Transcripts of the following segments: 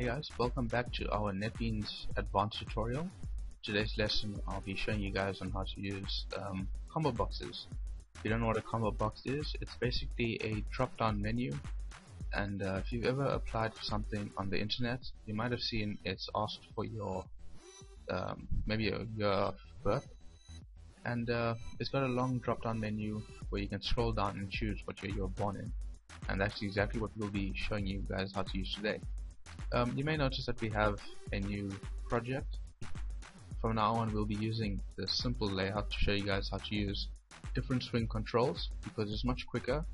Hey guys, welcome back to our NetBeans advanced tutorial. Today's lesson I'll be showing you guys on how to use um, combo boxes. If you don't know what a combo box is, it's basically a drop down menu and uh, if you've ever applied for something on the internet, you might have seen it's asked for your um, maybe your year of birth and uh, it's got a long drop down menu where you can scroll down and choose what year you're born in and that's exactly what we'll be showing you guys how to use today. Um, you may notice that we have a new project. From now on we'll be using the simple layout to show you guys how to use different swing controls because it's much quicker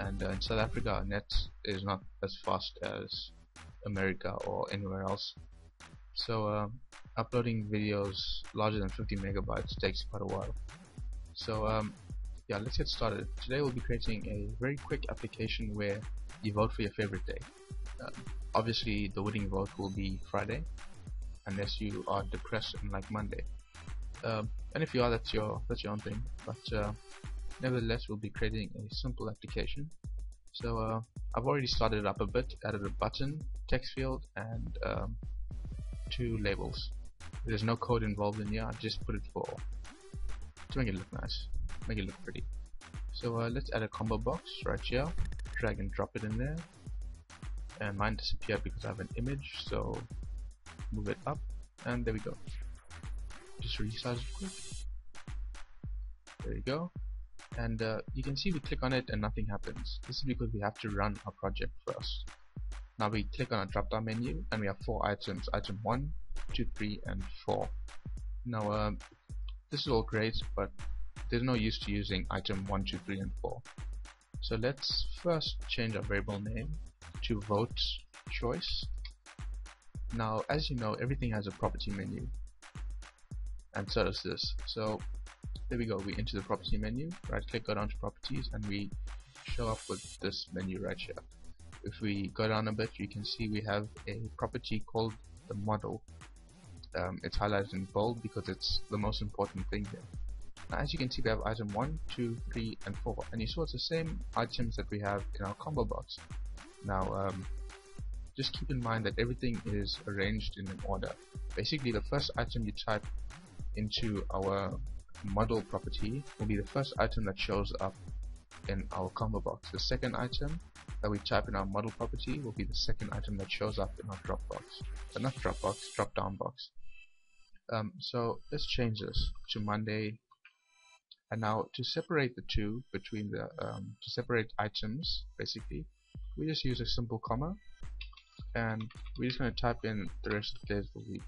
and uh, in South Africa our net is not as fast as America or anywhere else. So uh, uploading videos larger than 50 megabytes takes quite a while. So um, yeah, let's get started. Today we'll be creating a very quick application where you vote for your favorite day. Um, obviously the winning vote will be Friday unless you are depressed and like Monday. Um, and if you are that's your that's your own thing. But uh, nevertheless we'll be creating a simple application. So uh, I've already started it up a bit added a button text field and um, two labels. There's no code involved in here. I just put it for to make it look nice make it look pretty. So uh, let's add a combo box right here. Drag and drop it in there and mine disappeared because I have an image so move it up and there we go. Just resize it quick. There you go. And uh, you can see we click on it and nothing happens. This is because we have to run our project first. Now we click on a drop down menu and we have four items. Item 1 2 3 and 4 now um, this is all great but there's no use to using item 1 2 3 and 4 so let's first change our variable name to vote choice. Now, as you know, everything has a property menu, and so does this. So there we go. We enter the property menu, right click, go down to properties, and we show up with this menu right here. If we go down a bit, you can see we have a property called the model. Um, it's highlighted in bold because it's the most important thing here. Now, as you can see, we have item 1, 2, 3, and 4. And you saw it's the same items that we have in our combo box. Now, um, just keep in mind that everything is arranged in an order. Basically, the first item you type into our model property will be the first item that shows up in our combo box. The second item that we type in our model property will be the second item that shows up in our Dropbox. But not drop box drop down box. Um, so let's change this to Monday. And now to separate the two between the um, to separate items basically we just use a simple comma and we're just going to type in the rest of the days of the week.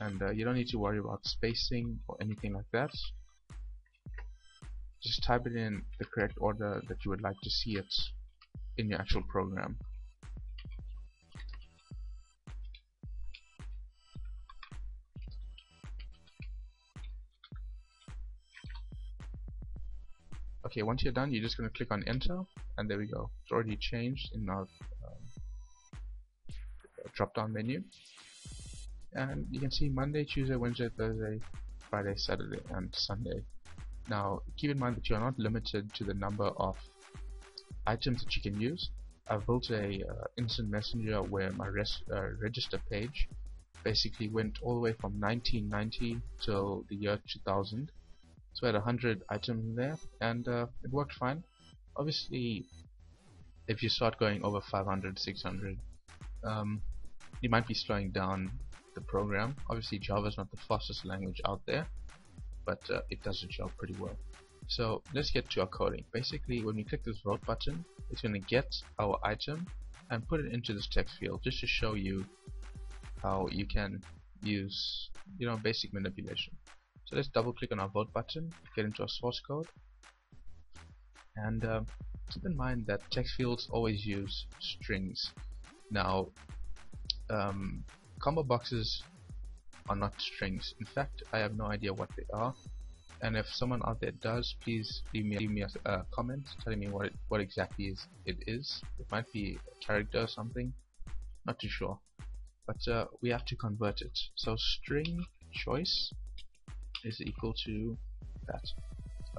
And uh, you don't need to worry about spacing or anything like that. Just type it in the correct order that you would like to see it in your actual program. Okay once you're done you're just going to click on enter and there we go. It's already changed in our um, drop down menu. And you can see Monday, Tuesday, Wednesday, Thursday, Friday, Saturday and Sunday. Now keep in mind that you are not limited to the number of items that you can use. I've built a uh, instant messenger where my uh, register page basically went all the way from 1990 till the year 2000 so I had 100 items there and uh, it worked fine obviously if you start going over 500 600 um, you might be slowing down the program. Obviously Java is not the fastest language out there but uh, it does the job pretty well. So let's get to our coding. Basically when we click this vote button it's going to get our item and put it into this text field just to show you how you can use you know basic manipulation. So let's double click on our vote button, get into our source code, and uh, keep in mind that text fields always use strings. Now, um, combo boxes are not strings. In fact, I have no idea what they are. And if someone out there does, please leave me, leave me a, a comment telling me what it, what exactly is it is. It might be a character or something. Not too sure. But uh, we have to convert it. So string choice is equal to that.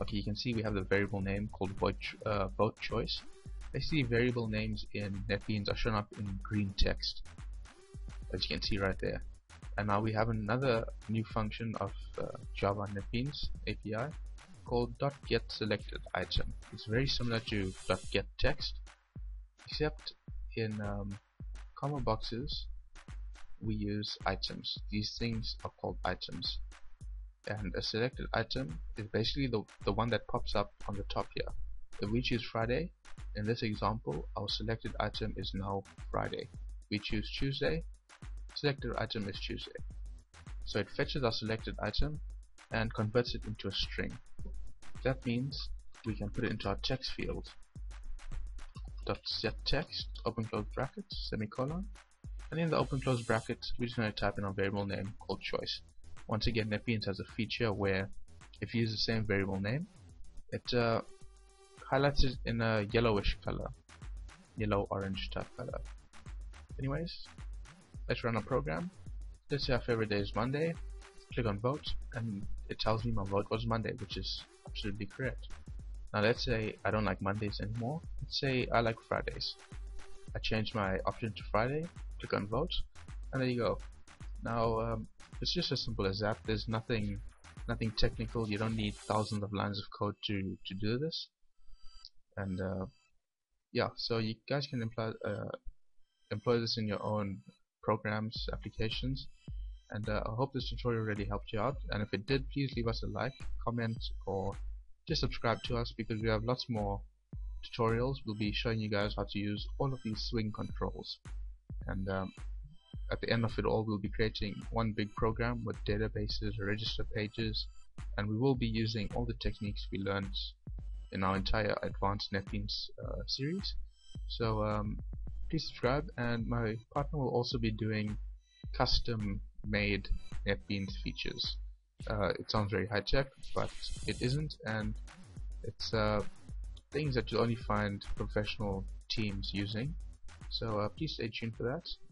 Okay, you can see we have the variable name called vote, uh, vote choice. Basically, variable names in NetBeans are shown up in green text. as you can see right there and now we have another new function of uh, Java NetBeans API called .getSelectedItem. It's very similar to .getText except in um, combo boxes we use items. These things are called items and a selected item is basically the, the one that pops up on the top here. If we choose Friday, in this example our selected item is now Friday. We choose Tuesday, selected item is Tuesday. So it fetches our selected item and converts it into a string. That means we can put it into our text field. Dot set text, open close brackets, semicolon, and in the open close bracket we're just going to type in our variable name called choice. Once again NetBeans has a feature where if you use the same variable name it uh, highlights it in a yellowish color yellow orange type color. Anyways let's run a program. Let's say our favorite day is Monday. Click on vote and it tells me my vote was Monday which is absolutely correct. Now let's say I don't like Mondays anymore. Let's say I like Fridays. I change my option to Friday click on vote and there you go. Now um, it's just as simple as that. There's nothing nothing technical. You don't need thousands of lines of code to to do this. And uh, yeah so you guys can employ uh, employ this in your own programs applications. And uh, I hope this tutorial really helped you out. And if it did please leave us a like comment or just subscribe to us because we have lots more tutorials. We'll be showing you guys how to use all of these swing controls. And um, at the end of it all we'll be creating one big program with databases, register pages and we will be using all the techniques we learned in our entire advanced NetBeans uh, series. So um, please subscribe and my partner will also be doing custom made NetBeans features. Uh, it sounds very high-tech but it isn't and it's uh, things that you'll only find professional teams using. So uh, please stay tuned for that